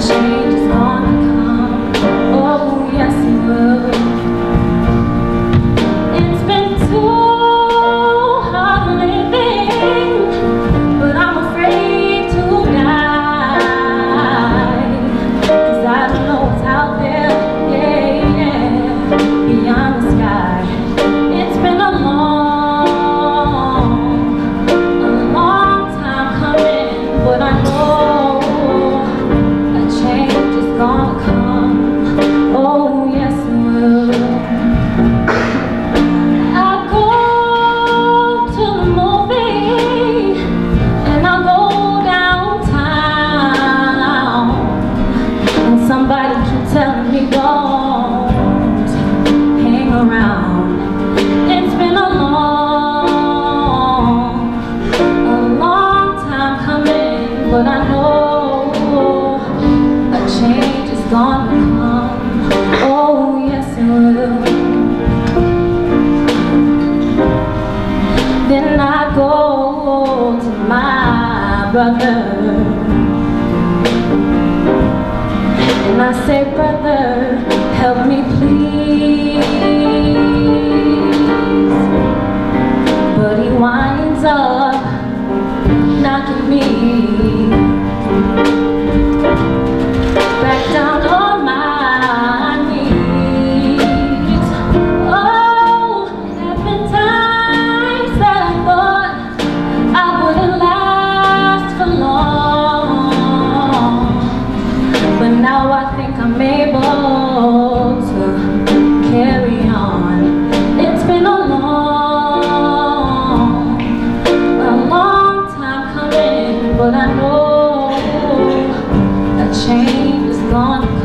change Somebody keep telling me don't hang around. It's been a long, a long time coming, but I know a change is gonna come. Oh yes it will. Then I go to my brother. And I say, brother, help me please. now I think I'm able to carry on. It's been a long, a long time coming But I know a change is gonna